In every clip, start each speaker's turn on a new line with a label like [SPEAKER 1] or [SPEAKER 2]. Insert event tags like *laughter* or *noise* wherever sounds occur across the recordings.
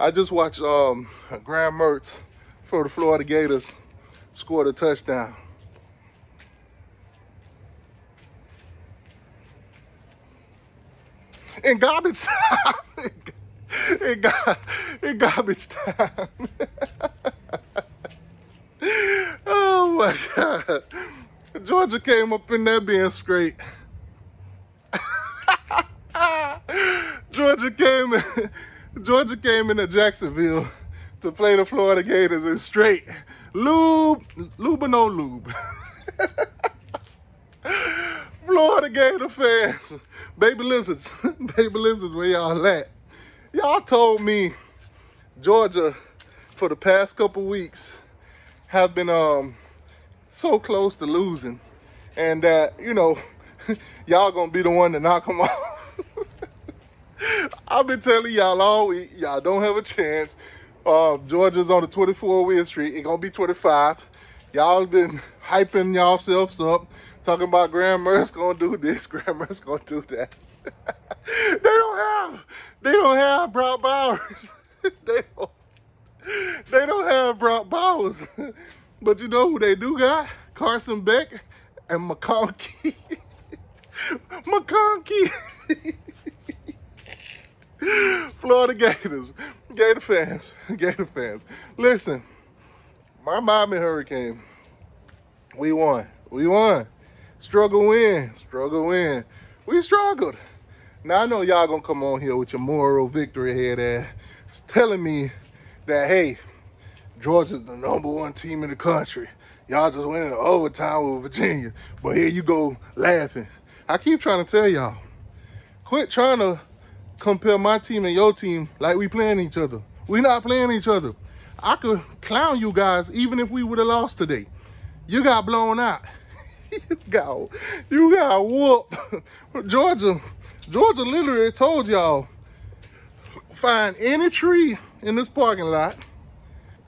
[SPEAKER 1] I just watched um, Graham Mertz for the Florida Gators scored a touchdown. In garbage *laughs* time. in, gar in garbage time. *laughs* oh my God. Georgia came up in there being straight. *laughs* Georgia came in, Georgia came into Jacksonville to play the Florida Gators in straight lube, lube or no lube. *laughs* Florida Gator fans, baby lizards, *laughs* baby lizards, where y'all at? Y'all told me Georgia for the past couple weeks have been um so close to losing and that, you know, *laughs* y'all gonna be the one to knock them off. *laughs* I've been telling y'all all week, y'all don't have a chance. Uh, Georgia's on the 24 win streak. It's gonna be 25. Y'all been hyping y'allselves up, talking about Mertz gonna do this, *laughs* Mertz gonna do that. *laughs* they don't have, they don't have Brock Bowers. they don't, they don't have Brock Bowers. but you know who they do got? Carson Beck and McConkey. McConkey. *laughs* Florida Gators, Gator fans, *laughs* Gator fans. Listen, my Miami Hurricane, we won. We won. Struggle win, struggle win. We struggled. Now I know y'all gonna come on here with your moral victory head ass telling me that, hey, Georgia's the number one team in the country. Y'all just went in overtime with Virginia. But here you go laughing. I keep trying to tell y'all, quit trying to compare my team and your team like we playing each other. We not playing each other. I could clown you guys even if we would have lost today. You got blown out. *laughs* you got you got whooped. *laughs* Georgia, Georgia literally told y'all, find any tree in this parking lot,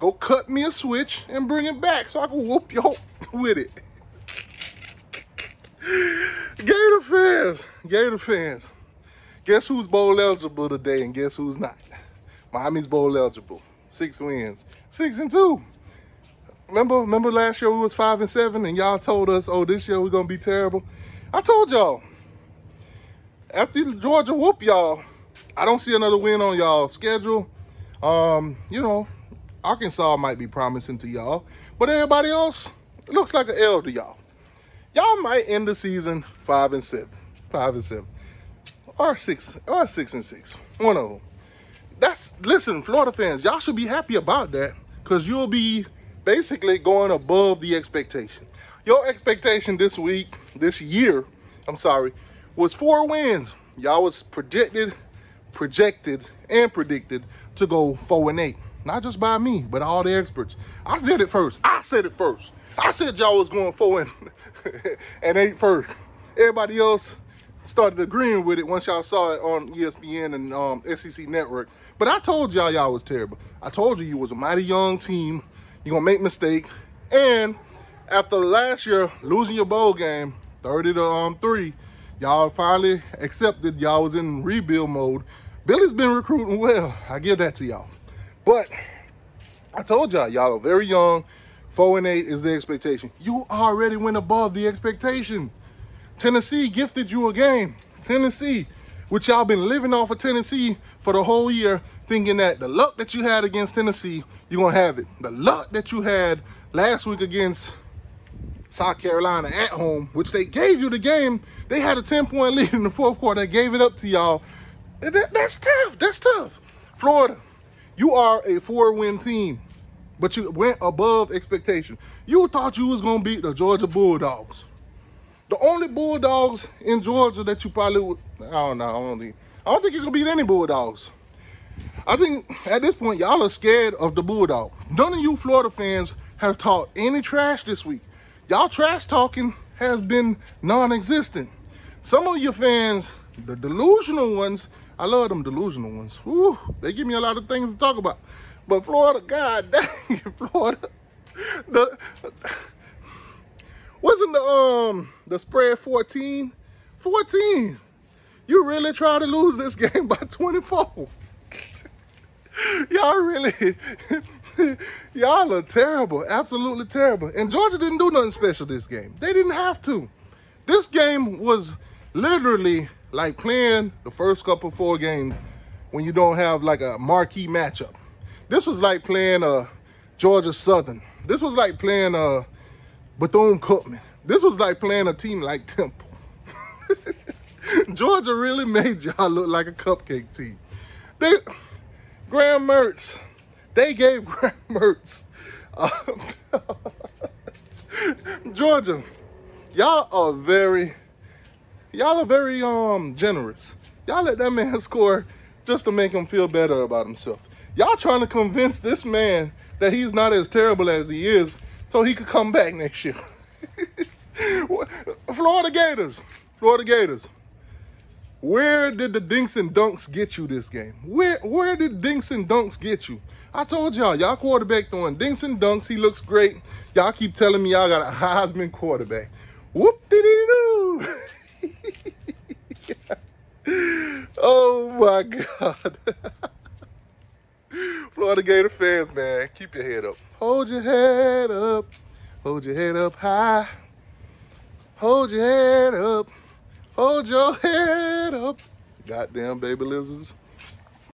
[SPEAKER 1] go cut me a switch and bring it back so I can whoop you *laughs* with it. Gator fans, Gator fans. Guess who's bowl eligible today and guess who's not? *laughs* Miami's bowl eligible. Six wins. Six and two. Remember, remember last year we was five and seven and y'all told us, oh, this year we're gonna be terrible. I told y'all. After Georgia whoop y'all, I don't see another win on y'all schedule. Um, you know, Arkansas might be promising to y'all, but everybody else, looks like an L to y'all. Y'all might end the season five and seven. Five and seven or six or six and six. One of them. That's listen, Florida fans, y'all should be happy about that because you'll be basically going above the expectation. Your expectation this week, this year, I'm sorry, was four wins. Y'all was predicted, projected, and predicted to go four and eight. Not just by me, but all the experts. I said it first. I said it first. I said y'all was going four and, *laughs* and eight first. Everybody else started agreeing with it once y'all saw it on ESPN and um, SEC Network. But I told y'all y'all was terrible. I told you you was a mighty young team. You're going to make mistakes. And after last year losing your bowl game, 30 to um, 3, y'all finally accepted y'all was in rebuild mode. Billy's been recruiting well. I give that to y'all. But I told y'all, y'all are very young. 4 and 8 is the expectation. You already went above the expectation. Tennessee gifted you a game. Tennessee, which y'all been living off of Tennessee for the whole year, thinking that the luck that you had against Tennessee, you're going to have it. The luck that you had last week against South Carolina at home, which they gave you the game. They had a 10-point lead in the fourth quarter. They gave it up to y'all. That, that's tough. That's tough. Florida, you are a four-win team, but you went above expectation. You thought you was going to beat the Georgia Bulldogs. The only Bulldogs in Georgia that you probably would, I don't know, I don't think, I don't think you're gonna beat any Bulldogs. I think at this point, y'all are scared of the Bulldog. None of you Florida fans have talked any trash this week. Y'all trash talking has been non-existent. Some of your fans, the delusional ones, I love them delusional ones. Whew, they give me a lot of things to talk about. But Florida, god dang, *laughs* it, Florida, the, the um the spread 14? 14. You really try to lose this *laughs* game by 24. *laughs* y'all really, *laughs* y'all are terrible, absolutely terrible. And Georgia didn't do nothing special this game. They didn't have to. This game was literally like playing the first couple four games when you don't have like a marquee matchup. This was like playing a uh, Georgia Southern. This was like playing a uh, Bethune-Cookman. This was like playing a team like Temple. *laughs* Georgia really made y'all look like a cupcake team. They, Graham Mertz, they gave *laughs* Graham Mertz. Uh, *laughs* Georgia, y'all are very, y'all are very um generous. Y'all let that man score just to make him feel better about himself. Y'all trying to convince this man that he's not as terrible as he is so he could come back next year. *laughs* Florida Gators, Florida Gators. Where did the dinks and dunks get you this game? Where where did dinks and dunks get you? I told y'all, y'all quarterback throwing dinks and dunks. He looks great. Y'all keep telling me y'all got a *laughs* Heisman quarterback. Whoop dee doo. *laughs* oh my God. Florida Gator fans, man, keep your head up. Hold your head up. Hold your head up high. Hold your head up. Hold your head up. Goddamn baby lizards.